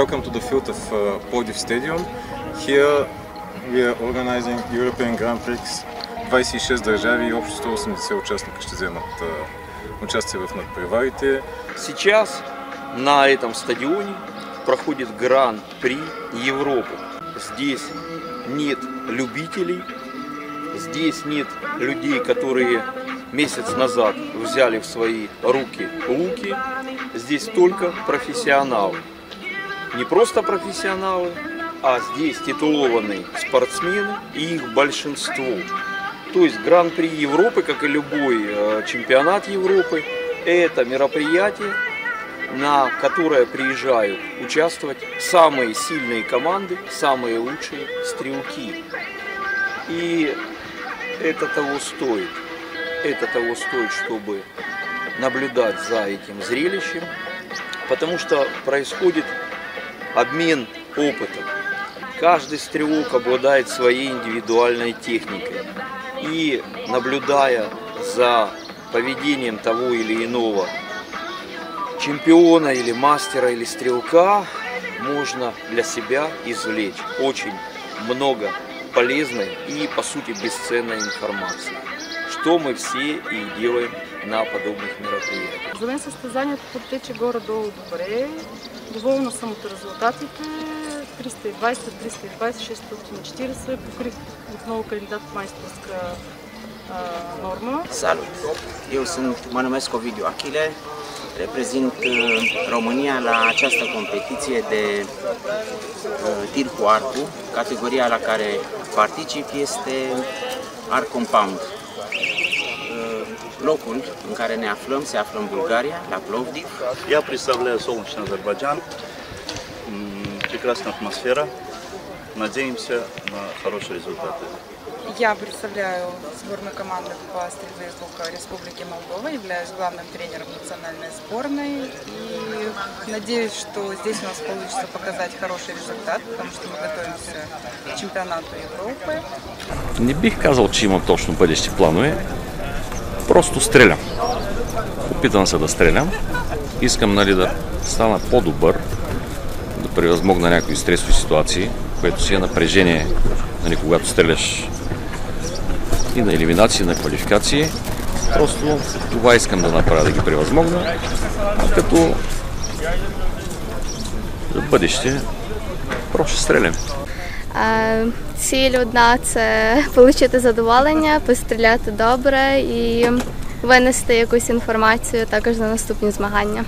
Welcome to the field of uh, Plovdiv Stadium. Here we are organizing European Grand Prix. 26 държави и общо 180 участника ще вземат uh, участие в надпреварите. Сейчас на этом стадионе проходит Гран-при Европы. Здесь нет любителей, здесь нет людей, которые месяц назад взяли в свои руки луки. Здесь только профессионалы. Не просто профессионалы, а здесь титулованные спортсмены и их большинство. То есть Гран-при Европы, как и любой э, чемпионат Европы, это мероприятие, на которое приезжают участвовать самые сильные команды, самые лучшие стрелки. И это того стоит. Это того стоит, чтобы наблюдать за этим зрелищем, потому что происходит обмен опытом. Каждый стрелок обладает своей индивидуальной техникой. И наблюдая за поведением того или иного чемпиона или мастера или стрелка, можно для себя извлечь очень много полезной и, по сути, бесценной информации, что мы все и делаем на подобных мероприятиях. За мен състезанието протече горе-долу добре. Доволна съм от резултатите. 320, 320, 640 покрих отново кандидат майсторска а, норma. Salut! Eu sunt, mă numesc Ovidiu Achile, reprezint uh, România la această competiție de uh, tir cu arcul. Categoria la care particip este Arc Compound. Locul în care ne aflăm se află în Bulgaria, la Plovdiv. Я представляю солнечный Азербайджан. Прекрасная атмосфера. Надеемся на хорошие результаты. Я представляю сборную команды по стрельбе из лука Республики Молдова, являюсь главным тренером национальной сборной и надеюсь, что здесь у нас получится показать хороший результат, потому что мы готовимся к чемпионату Европы. Не бих казал, че имам точно бъдещи планове. Просто стрелям. Опитвам се да стрелям. Искам нали, да стана по-добър, да превъзмогна някои стресови ситуации, което си е напрежение, нали, когато стреляш и на елиминации, на квалификации. Просто това искам да направя, да ги превъзмогна, като за бъдеще просто ще стрелям. Ціль одна це отримати задоволення, постріляти добре і винести якусь інформацію також на наступні змагання.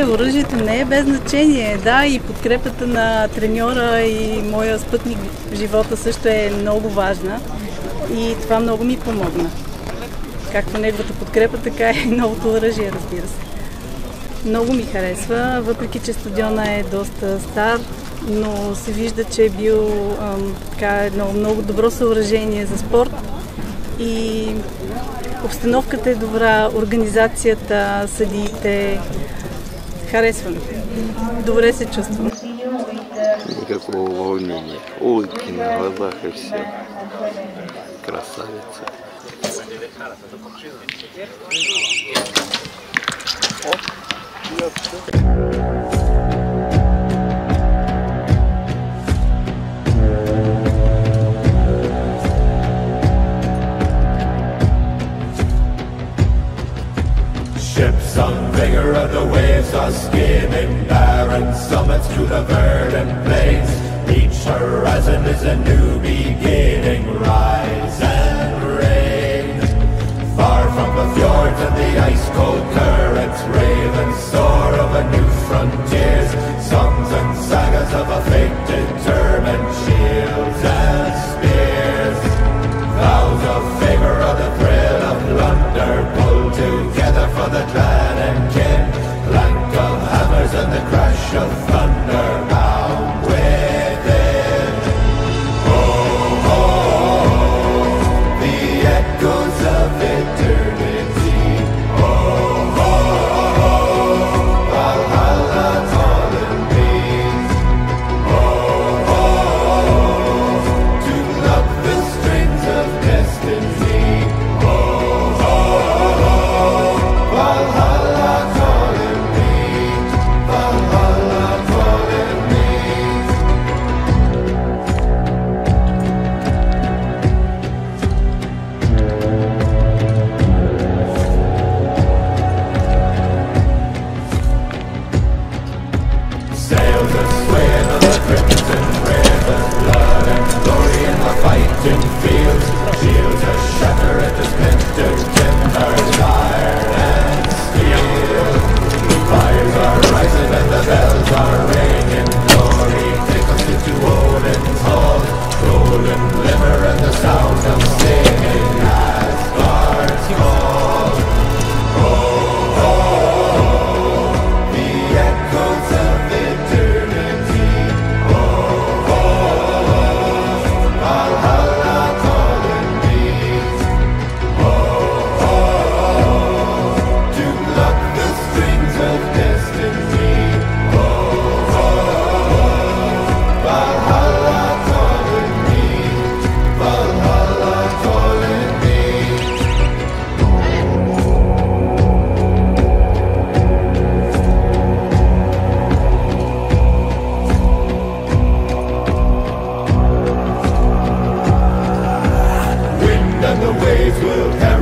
Оръжието не е без значение. Да, и подкрепата на треньора и моя спътник в живота също е много важна. И това много ми помогна. Както неговата подкрепа, така и новото оръжие, разбира се. Много ми харесва, въпреки че стадиона е доста стар, но се вижда, че е бил ам, така, едно много добро съоръжение за спорт. И обстановката е добра, организацията, съдиите. Харесвам. Добре се чувствам. Никакого волнения. Улыбки на глазах и все. Красавица. Ships are skimming barren summits to the verdant plains. Each horizon is a new beginning. Rise and reign. Far from the fjords and the ice cold currents, ravens soar over new frontiers. Songs and sagas of a fate determined, shields will